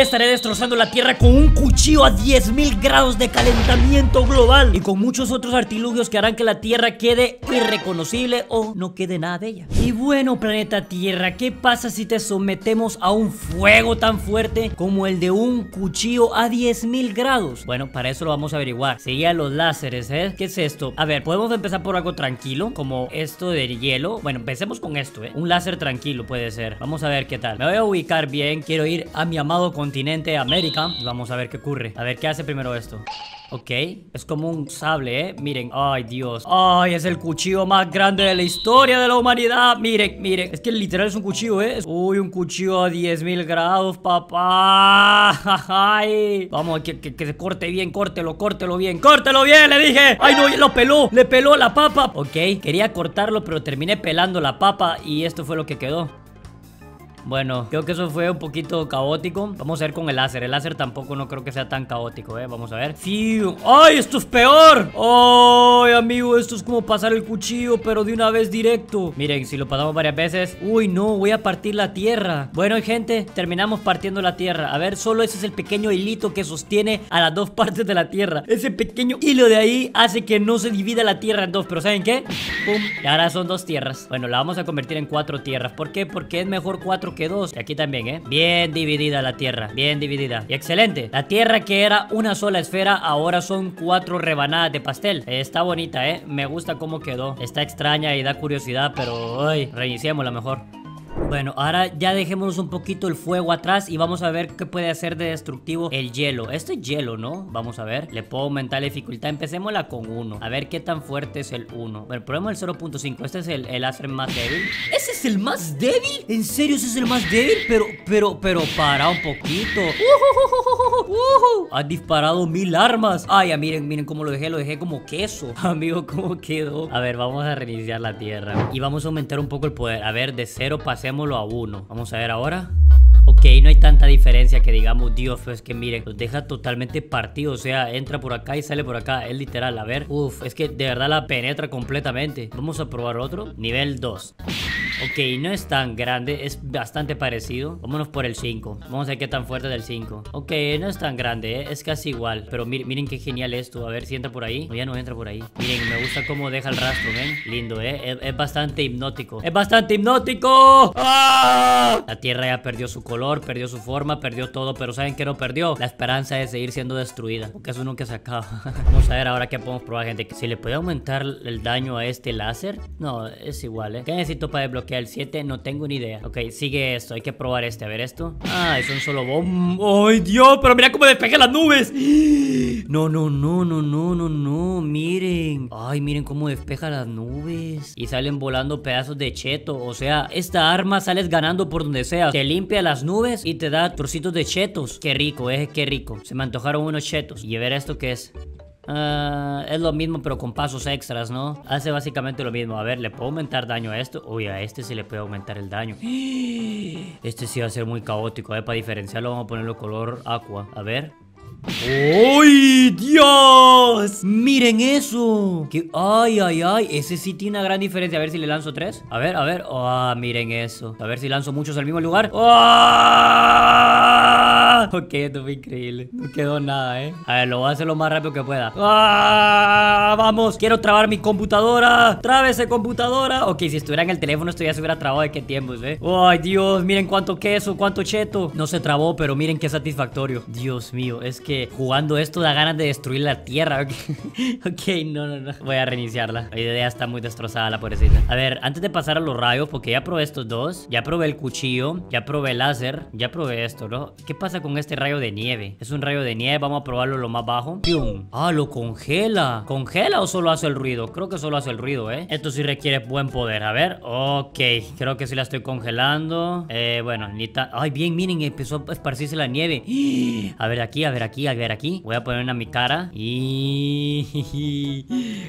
estaré destrozando la Tierra con un cuchillo a 10.000 grados de calentamiento global y con muchos otros artilugios que harán que la Tierra quede irreconocible o no quede nada de ella. Y bueno, planeta Tierra, ¿qué pasa si te sometemos a un fuego tan fuerte como el de un cuchillo a 10.000 grados? Bueno, para eso lo vamos a averiguar. Seguía los láseres, ¿eh? ¿Qué es esto? A ver, podemos empezar por algo tranquilo, como esto del hielo. Bueno, empecemos con esto, ¿eh? Un láser tranquilo puede ser. Vamos a ver qué tal. Me voy a ubicar bien. Quiero ir a mi amado continente América. Vamos a ver qué ocurre. A ver, ¿qué hace primero esto? Ok, es como un sable, ¿eh? Miren, ay Dios Ay, es el cuchillo más grande de la historia de la humanidad Miren, miren, es que literal es un cuchillo, ¿eh? Uy, un cuchillo a 10.000 grados, papá Ay. Vamos, que, que, que, se corte bien, córtelo, córtelo bien ¡Córtelo bien, le dije! ¡Ay, no, lo peló! ¡Le peló la papa! Ok, quería cortarlo, pero terminé pelando la papa Y esto fue lo que quedó bueno, creo que eso fue un poquito caótico. Vamos a ver con el láser. El láser tampoco no creo que sea tan caótico, eh Vamos a ver. Sí, ¡ay, esto es peor! ¡Ay, amigo! Esto es como pasar el cuchillo Pero de una vez directo. Miren, si lo pasamos varias veces. Uy, no, voy a partir la tierra. Bueno, gente, terminamos partiendo la tierra. A ver, solo ese es el pequeño hilito que sostiene A las dos partes de la tierra. Ese pequeño hilo de ahí hace que no se divida la tierra en dos Pero ¿saben qué? ¡Pum! Y ahora son dos tierras. Bueno, la vamos a convertir en cuatro tierras. ¿Por qué? Porque es mejor cuatro que dos. Y aquí también, ¿eh? Bien dividida la tierra Bien dividida. Y excelente. La tierra que era una sola esfera Ahora son cuatro rebanadas de pastel. Está bonita, ¿eh? Me gusta cómo quedó. Está extraña y da curiosidad Pero, ay, reiniciémosla mejor bueno, ahora ya dejemos un poquito el fuego atrás y vamos a ver qué puede hacer de destructivo el hielo. Esto es hielo, ¿no? Vamos a ver. Le puedo aumentar la dificultad. Empecémosla con 1. A ver qué tan fuerte es el 1. Bueno, probemos el 0.5. Este es el, el láser más débil. ¿Ese es el más débil? ¿En serio ese es el más débil? Pero, pero, pero, para un poquito. Uh, uh, uh, ha disparado mil armas. Ay, ya miren, miren cómo lo dejé. Lo dejé como queso. Amigo, ¿cómo quedó? A ver, vamos a reiniciar la tierra. Y vamos a aumentar un poco el poder. A ver, de 0 a uno Vamos a ver ahora Ok, no hay tanta diferencia que digamos, Dios, pues que miren, los deja totalmente partido. O sea, entra por acá y sale por acá. Es literal, a ver. Uf, es que de verdad la penetra completamente. Vamos a probar otro. Nivel 2. Ok, no es tan grande, es bastante parecido Vámonos por el 5 Vamos a ver qué tan fuerte es el 5 Ok, no es tan grande, ¿eh? es casi igual Pero miren, miren qué genial esto A ver si entra por ahí No, ya no entra por ahí Miren, me gusta cómo deja el rastro, ¿ven? Lindo, ¿eh? Es, bastante hipnótico ¡Es bastante hipnótico! ¡Ah! La tierra ya perdió su color, perdió su forma, perdió todo Pero ¿saben qué no perdió? La esperanza de seguir siendo destruida Porque eso nunca se acaba Vamos a ver ahora qué podemos probar, gente Si le puede aumentar el daño a este láser No, es igual, ¿eh? ¿Qué necesito para desbloquear? Que el 7 no tengo ni idea. Ok, sigue esto, hay que probar este, a ver esto. Ah, es un solo bomb. ¡Ay, Dios! Pero mira cómo despeja las nubes. No, no, no, no, no, no, no Miren. Ay, miren cómo despeja las nubes. Y salen volando pedazos de cheto. O sea, esta arma sales ganando por donde sea. Te limpia las nubes y te da trocitos de chetos. Qué rico, eh, qué rico. Se me antojaron unos chetos. Y a ver esto qué es Uh, es lo mismo pero con pasos extras, ¿no? Hace básicamente lo mismo A ver, ¿le puedo aumentar daño a esto? Uy, a este sí le puede aumentar el daño Este sí va a ser muy caótico ¿eh? Para diferenciarlo vamos a ponerlo color aqua A ver ¡Uy, Dios! Miren eso que, Ay, ay, ay Ese sí tiene una gran diferencia A ver si le lanzo tres A ver, a ver Ah, miren eso A ver si lanzo muchos al mismo lugar ¡Ah! Ok, esto fue increíble No quedó nada, ¿eh? A ver, lo voy a hacer lo más rápido que pueda ¡Ah! Vamos, quiero trabar mi computadora Trábese computadora Ok, si estuviera en el teléfono esto ya se hubiera trabado de qué tiempos, ¿eh? ¡Ay, Dios! Miren cuánto queso, cuánto cheto No se trabó, pero miren qué satisfactorio Dios mío, es que jugando esto da ganas de destruir la tierra. ok, no, no, no. Voy a reiniciarla. La idea está muy destrozada, la pobrecita. A ver, antes de pasar a los rayos, porque ya probé estos dos. Ya probé el cuchillo. Ya probé el láser. Ya probé esto, ¿no? ¿Qué pasa con este rayo de nieve? Es un rayo de nieve. Vamos a probarlo lo más bajo. ¡Pium! Ah, lo congela. ¿Congela o solo hace el ruido? Creo que solo hace el ruido, ¿eh? Esto sí requiere buen poder. A ver. Ok. Creo que sí la estoy congelando. Eh, bueno, ni tan... Ay, bien, miren. Empezó a esparcirse la nieve. A ver aquí, a ver aquí a ver aquí. Voy a poner una mi cara. Y...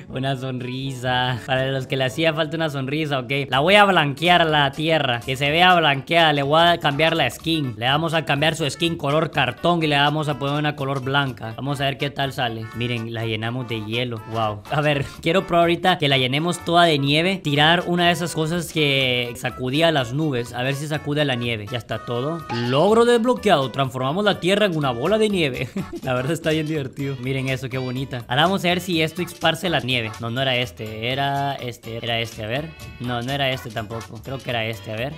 una sonrisa. Para los que le hacía falta una sonrisa, ok. La voy a blanquear la tierra. Que se vea blanqueada. Le voy a cambiar la skin. Le vamos a cambiar su skin color cartón y le vamos a poner una color blanca. Vamos a ver qué tal sale. Miren, la llenamos de hielo. Wow. A ver, quiero probar ahorita que la llenemos toda de nieve. Tirar una de esas cosas que sacudía las nubes. A ver si sacude la nieve. Ya está todo. Logro desbloqueado. Transformamos la tierra en una bola de nieve. la verdad está bien divertido. Miren eso, qué bonita. Ahora vamos a ver si esto esparce la nieve. No, no era este. Era este. Era este. A ver. No, no era este tampoco. Creo que era este. A ver.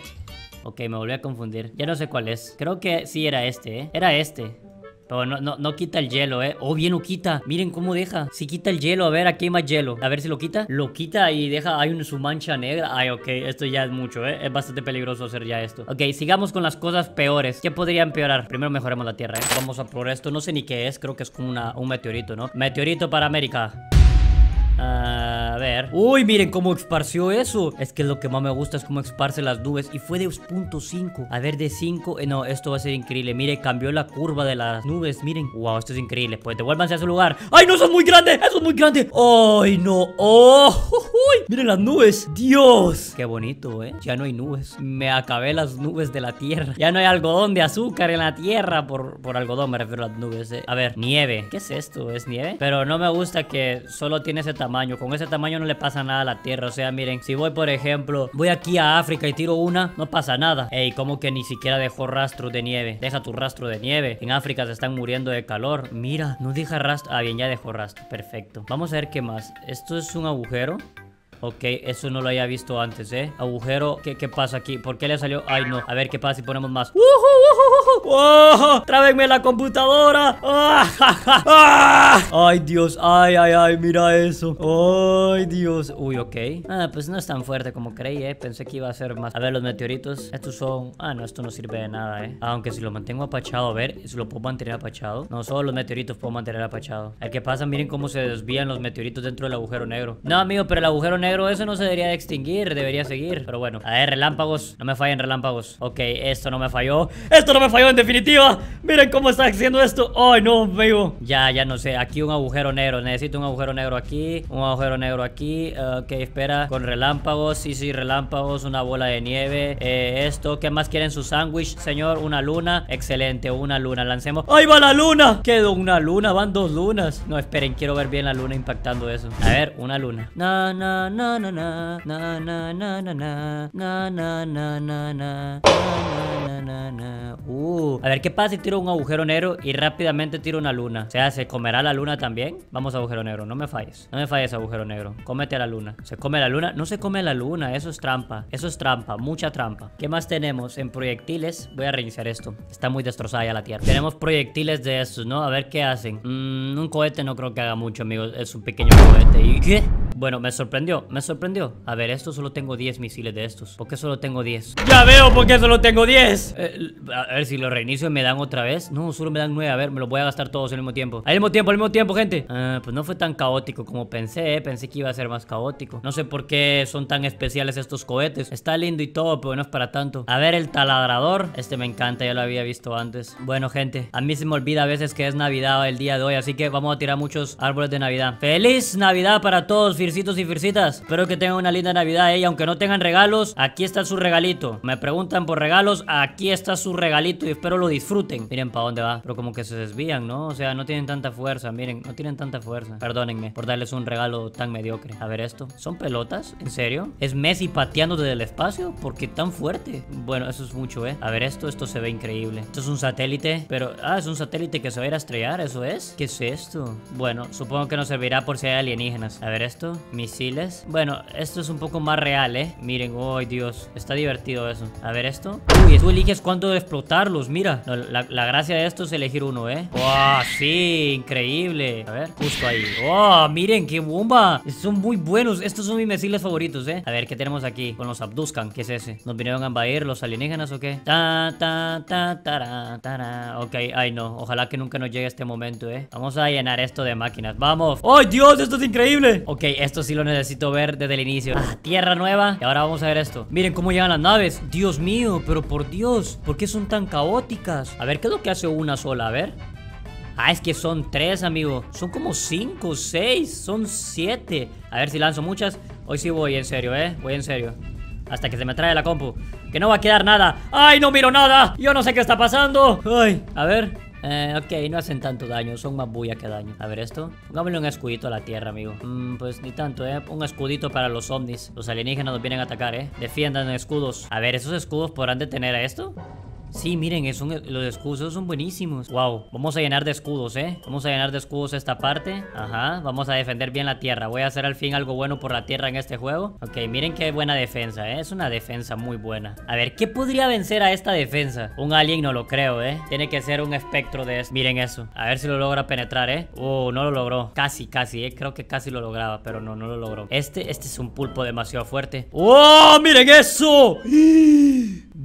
Ok, me volví a confundir. Ya no sé cuál es. Creo que sí era este, ¿eh? Era este. Pero no, no, no quita el hielo, ¿eh? Oh, bien lo quita. Miren cómo deja. Sí quita el hielo. A ver, aquí hay más hielo. A ver si lo quita. Lo quita y deja... Hay un, su mancha negra. Ay, ok. Esto ya es mucho, ¿eh? Es bastante peligroso hacer ya esto. Ok, sigamos con las cosas peores. ¿Qué podría empeorar? Primero mejoremos la tierra, ¿eh? Vamos a probar esto. No sé ni qué es. Creo que es como una, un meteorito, ¿no? Meteorito para América. A ver. Uy, miren cómo esparció eso. Es que lo que más me gusta es cómo esparce las nubes. Y fue de 2.5. A ver, de 5. Eh, no, esto va a ser increíble. Mire, cambió la curva de las nubes. Miren. Wow, esto es increíble. Pues devuélvanse a su lugar. ¡Ay, no! ¡Eso es muy grande! ¡Eso es muy grande! ¡Ay, no! ¡Oh! Uy, miren las nubes. ¡Dios! Qué bonito, ¿eh? Ya no hay nubes. Me acabé las nubes de la tierra. Ya no hay algodón de azúcar en la tierra. Por, por algodón me refiero a las nubes, ¿eh? A ver, nieve. ¿Qué es esto? ¿Es nieve? Pero no me gusta que solo tiene ese tamaño con ese tamaño no le pasa nada a la Tierra. O sea, miren, si voy, por ejemplo, voy aquí a África y tiro una, no pasa nada. Ey, como que ni siquiera dejó rastro de nieve. Deja tu rastro de nieve. En África se están muriendo de calor. Mira, no deja rastro. Ah, bien, ya dejó rastro. Perfecto. Vamos a ver qué más. Esto es un agujero. Ok, eso no lo había visto antes, ¿eh? Agujero, ¿qué, pasa aquí? ¿Por qué le salió? Ay, no, a ver qué pasa si ponemos más ¡Oh! ¡Trábenme la computadora! ¡Ah! ¡Ay, Dios! ¡Ay, ay, ay! Mira eso ¡Ay, Dios! Uy, ok Ah, pues no es tan fuerte como creí, ¿eh? Pensé que iba a ser más A ver, los meteoritos Estos son... Ah, no, esto no sirve de nada, ¿eh? Aunque si lo mantengo apachado A ver, si lo puedo mantener apachado No, solo los meteoritos puedo mantener apachado El que pasa, miren cómo se desvían los meteoritos dentro del agujero negro No, amigo, pero el agujero negro eso no se debería de extinguir, debería seguir. Pero bueno, a ver, relámpagos. No me fallen relámpagos. Ok, esto no me falló. Esto no me falló en definitiva. Miren cómo está haciendo esto. Ay, no, amigo. Ya, ya no sé. Aquí un agujero negro. Necesito un agujero negro aquí. Un agujero negro aquí. Ok, espera. Con relámpagos. Sí, sí, relámpagos. Una bola de nieve. Eh, esto. ¿Qué más quieren su sándwich, señor? Una luna. Excelente, una luna. Lancemos. ¡Ahí va la luna! Quedó una luna. Van dos lunas. No, esperen. Quiero ver bien la luna impactando eso. A ver, una luna. No, no, no na na na na na na na na na na na na Uh, a ver qué pasa si tiro un agujero negro y rápidamente tiro una luna. O sea, ¿se comerá la luna también? Vamos agujero negro, no me falles. No me falles agujero negro. Cómete a la luna. ¿Se come la luna? No se come la luna, eso es trampa. Eso es trampa, mucha trampa. ¿Qué más tenemos? En proyectiles, voy a reiniciar esto. Está muy destrozada ya la tierra. Tenemos proyectiles de estos, ¿no? A ver qué hacen. Mm, un cohete no creo que haga mucho, amigos. Es un pequeño cohete. ¿Y qué? Bueno, me sorprendió, me sorprendió. A ver, esto solo tengo 10 misiles de estos. ¿Por qué solo tengo 10? ¡Ya veo por qué solo tengo 10! Eh, a ver, si lo reinicio me dan otra vez. No, solo me dan 9. A ver, me los voy a gastar todos al mismo tiempo. Al mismo tiempo, al mismo tiempo, gente. Ah, pues no fue tan caótico como pensé, ¿eh? Pensé que iba a ser más caótico. No sé por qué son tan especiales estos cohetes. Está lindo y todo, pero no es para tanto. A ver, el taladrador. Este me encanta, ya lo había visto antes. Bueno, gente, a mí se me olvida a veces que es Navidad el día de hoy, así que vamos a tirar muchos árboles de Navidad. ¡Feliz Navidad para todos, fircitos y fircitas! Espero que tengan una linda Navidad, ¿eh? Y aunque no tengan regalos, aquí está su regalito. Me preguntan por regalos, aquí está su regalito y espero lo disfruten. Miren para dónde va, pero como que se desvían, ¿no? O sea, no tienen tanta fuerza, miren, no tienen tanta fuerza. Perdónenme por darles un regalo tan mediocre. A ver esto. ¿Son pelotas? ¿En serio? ¿Es Messi pateando desde el espacio? ¿Por qué tan fuerte? Bueno, eso es mucho, ¿eh? A ver esto, esto se ve increíble. Esto es un satélite, pero... Ah, es un satélite que se va a ir a estrellar, ¿eso es? ¿Qué es esto? Bueno, supongo que nos servirá por si hay alienígenas. A ver esto, misiles. Bueno, esto es un poco más real, ¿eh? Miren, oh Dios, está divertido eso. A ver esto. Uy, tú eliges cuándo explotarlos, mira. la, gracia de esto es elegir uno, ¿eh? ¡Wow! Sí, increíble. A ver, justo ahí. ¡Oh! Miren, qué bomba. Son muy buenos. Estos son mis misiles favoritos, ¿eh? A ver, ¿qué tenemos aquí? Con los Abduscan, ¿qué es ese? ¿Nos vinieron a invadir los alienígenas o qué? Ta, ta, ta, ta, ta, Ok, ay no. Ojalá que nunca nos llegue este momento, ¿eh? Vamos a llenar esto de máquinas. ¡Vamos! ¡Ay, Dios! Esto es increíble. Ok, esto sí lo necesito ver desde el inicio. Ah, tierra nueva. Y ahora vamos a ver esto. Miren cómo llegan las naves. Dios mío, pero por Dios. ¿Por qué son tan caóticas? A ver, ¿qué es lo que hace una sola? A ver. Ah, es que son tres, amigo. Son como cinco, seis, son siete. A ver si lanzo muchas. Hoy sí voy en serio, ¿eh? Voy en serio. Hasta que se me trae la compu Que no va a quedar nada ¡Ay, no miro nada! Yo no sé qué está pasando ¡Ay! A ver eh, ok, no hacen tanto daño, son más bulla que daño. A ver esto, pongámosle un escudito a la tierra, amigo. Mm, Pues ni tanto, eh, un escudito para los ovnis. Los alienígenas nos vienen a atacar, eh. Defiendan escudos. A ver, ¿esos escudos podrán detener a esto? Sí, miren, los escudos son buenísimos Wow, vamos a llenar de escudos, ¿eh? Vamos a llenar de escudos esta parte Ajá, vamos a defender bien la tierra Voy a hacer al fin algo bueno por la tierra en este juego Ok, miren qué buena defensa, ¿eh? Es una defensa muy buena A ver, ¿qué podría vencer a esta defensa? Un alien no lo creo, ¿eh? Tiene que ser un espectro de eso Miren eso, a ver si lo logra penetrar, ¿eh? Oh, no lo logró Casi, casi, ¿eh? Creo que casi lo lograba, pero no, no lo logró Este, este es un pulpo demasiado fuerte ¡Oh, miren eso!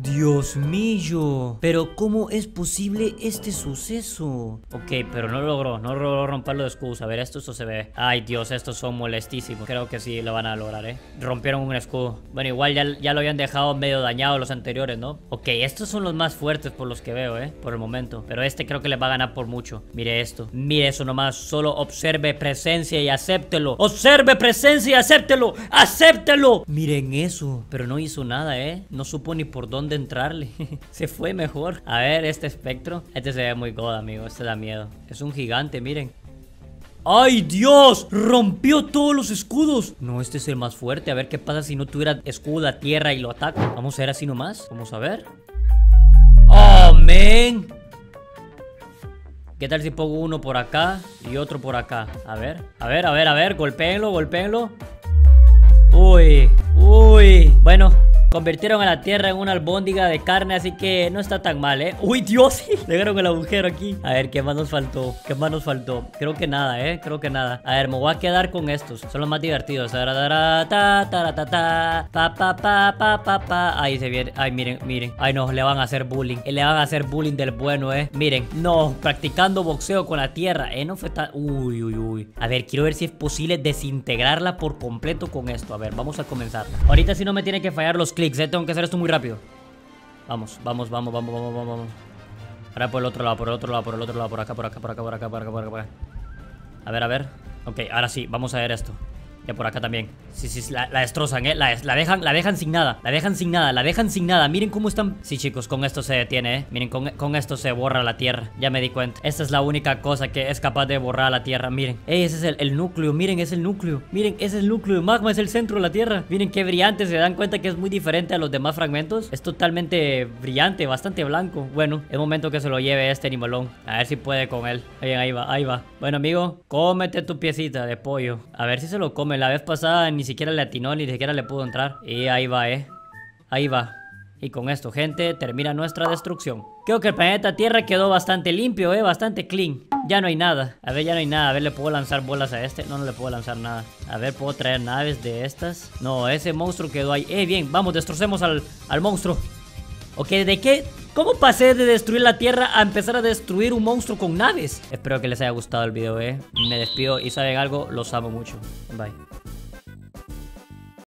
Dios mío. Pero ¿cómo es posible este suceso? Ok, pero no logró, no logró romper los escudos. A ver, esto, esto se ve. Ay, Dios, estos son molestísimos. Creo que sí lo van a lograr, ¿eh? Rompieron un escudo. Bueno, igual ya, ya lo habían dejado medio dañado los anteriores, ¿no? Ok, estos son los más fuertes por los que veo, ¿eh? Por el momento. Pero este creo que le va a ganar por mucho. Mire esto. Mire eso nomás. Solo observe presencia y acéptelo. Observe presencia y acéptelo. ¡Acéptelo! Miren eso. Pero no hizo nada, ¿eh? No supo ni por dónde entrarle. se fue mejor. A ver, este espectro. Este se ve muy god, amigo. Este da miedo. Es un gigante, miren. ¡Ay, Dios! ¡Rompió todos los escudos! No, este es el más fuerte. A ver qué pasa si no tuviera escudo a tierra y lo ataca. Vamos a ver así nomás. Vamos a ver. ¡Oh! ¿Qué tal si pongo uno por acá y otro por acá? A ver, a ver, a ver, a ver. Golpéenlo, golpéenlo. Uy, uy. Bueno, Convirtieron a la tierra en una albóndiga de carne, así que no está tan mal, ¿eh? ¡Uy, Dios! Dejaron el agujero aquí. A ver, ¿qué más nos faltó? ¿Qué más nos faltó? Creo que nada, ¿eh? Creo que nada. A ver, me voy a quedar con estos. Son los más divertidos. Ahí se viene. Ay, miren, miren. Ay, no, le van a hacer bullying. Le van a hacer bullying del bueno, ¿eh? Miren, no, practicando boxeo con la tierra, ¿eh? No fue tan... Uy, uy, uy. A ver, quiero ver si es posible desintegrarla por completo con esto. A ver, vamos a comenzar. Ahorita si no me tiene que fallar los clics eh. Tengo que hacer esto muy rápido. Vamos, vamos, vamos, vamos, vamos, vamos. Ahora por el otro lado, por el otro lado, por el otro lado, por acá, por acá, por acá, por acá, por acá, por acá, por acá. A ver, a ver. Ok, ahora sí, vamos a ver esto. Ya por acá también. Sí, sí, la, destrozan, ¿eh? La, dejan, la dejan sin nada. La dejan sin nada, la dejan sin nada. Miren cómo están... Sí, chicos, con esto se detiene, ¿eh? Miren, con, con, esto se borra la tierra. Ya me di cuenta. Esta es la única cosa que es capaz de borrar la tierra. Miren. Ey, ese es el, núcleo. Miren, es el núcleo. Miren, ese es el núcleo. Magma es el centro de la tierra. Miren qué brillante. Se dan cuenta que es muy diferente a los demás fragmentos. Es totalmente brillante, bastante blanco. Bueno, es momento que se lo lleve este animalón. A ver si puede con él. Bien, ahí va, ahí va. Bueno, amigo, cómete tu piecita de pollo. A ver si se lo La vez pasada ni siquiera le atinó, ni siquiera le pudo entrar. Y ahí va, eh. Ahí va. Y con esto, gente, termina nuestra destrucción. Creo que el planeta Tierra quedó bastante limpio, eh, bastante clean. Ya no hay nada. A ver, ya no hay nada. A ver, ¿le puedo lanzar bolas a este? No, no le puedo lanzar nada. A ver, ¿puedo traer naves de estas? No, ese monstruo quedó ahí. Eh, bien, vamos, destrocemos al, al monstruo. Ok, ¿de qué? ¿Cómo pasé de destruir la tierra a empezar a destruir un monstruo con naves? Espero que les haya gustado el video, eh. Me despido y saben algo, los amo mucho. Bye.